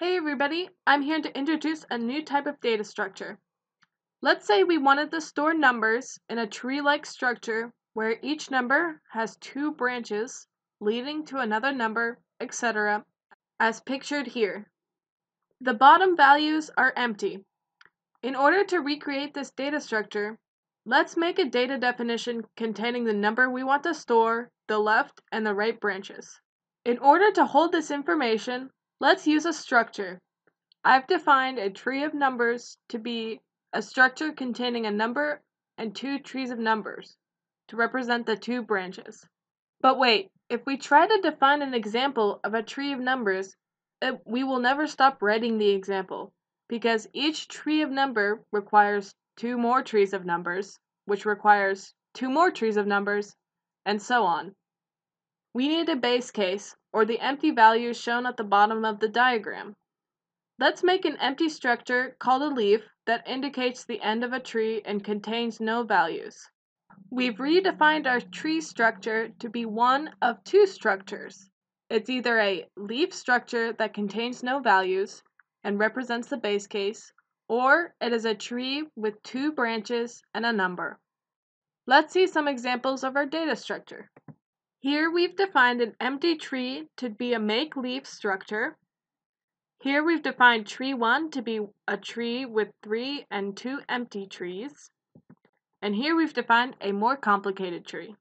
Hey everybody, I'm here to introduce a new type of data structure. Let's say we wanted to store numbers in a tree-like structure where each number has two branches leading to another number, etc., as pictured here. The bottom values are empty. In order to recreate this data structure, let's make a data definition containing the number we want to store, the left and the right branches. In order to hold this information, Let's use a structure. I've defined a tree of numbers to be a structure containing a number and two trees of numbers to represent the two branches. But wait, if we try to define an example of a tree of numbers, it, we will never stop writing the example because each tree of number requires two more trees of numbers, which requires two more trees of numbers, and so on. We need a base case, or the empty values shown at the bottom of the diagram. Let's make an empty structure called a leaf that indicates the end of a tree and contains no values. We've redefined our tree structure to be one of two structures. It's either a leaf structure that contains no values and represents the base case, or it is a tree with two branches and a number. Let's see some examples of our data structure. Here we've defined an empty tree to be a make-leaf structure. Here we've defined tree 1 to be a tree with three and two empty trees. And here we've defined a more complicated tree.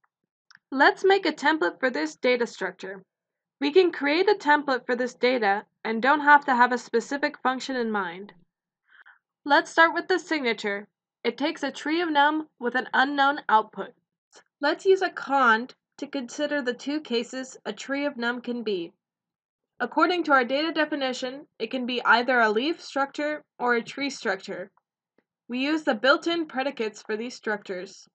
Let's make a template for this data structure. We can create a template for this data and don't have to have a specific function in mind. Let's start with the signature. It takes a tree of num with an unknown output. Let's use a cond to consider the two cases a tree of num can be. According to our data definition, it can be either a leaf structure or a tree structure. We use the built-in predicates for these structures.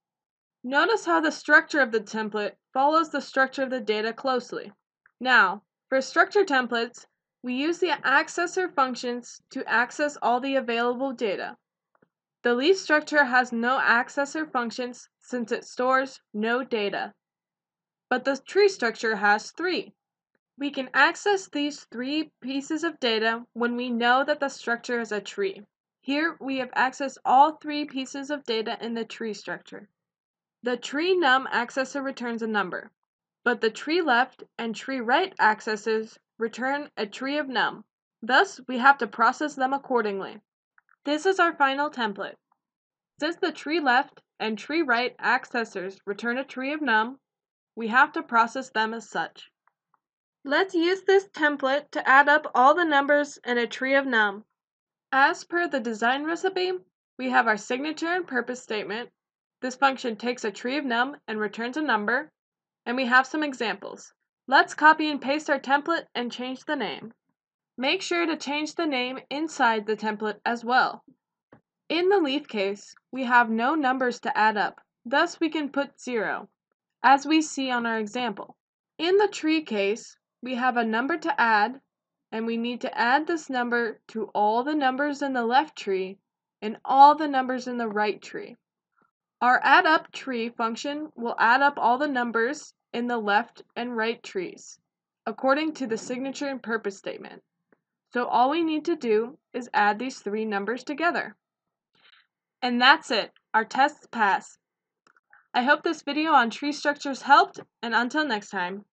Notice how the structure of the template follows the structure of the data closely. Now, for structure templates, we use the accessor functions to access all the available data. The leaf structure has no accessor functions since it stores no data but the tree structure has three. We can access these three pieces of data when we know that the structure is a tree. Here we have accessed all three pieces of data in the tree structure. The tree num accessor returns a number, but the tree left and tree right accesses return a tree of num. Thus, we have to process them accordingly. This is our final template. Since the tree left and tree right accessors return a tree of num, we have to process them as such. Let's use this template to add up all the numbers in a tree of num. As per the design recipe, we have our signature and purpose statement. This function takes a tree of num and returns a number. And we have some examples. Let's copy and paste our template and change the name. Make sure to change the name inside the template as well. In the leaf case, we have no numbers to add up, thus we can put 0 as we see on our example. In the tree case, we have a number to add, and we need to add this number to all the numbers in the left tree and all the numbers in the right tree. Our add up tree function will add up all the numbers in the left and right trees, according to the signature and purpose statement. So all we need to do is add these three numbers together. And that's it, our tests pass. I hope this video on tree structures helped, and until next time.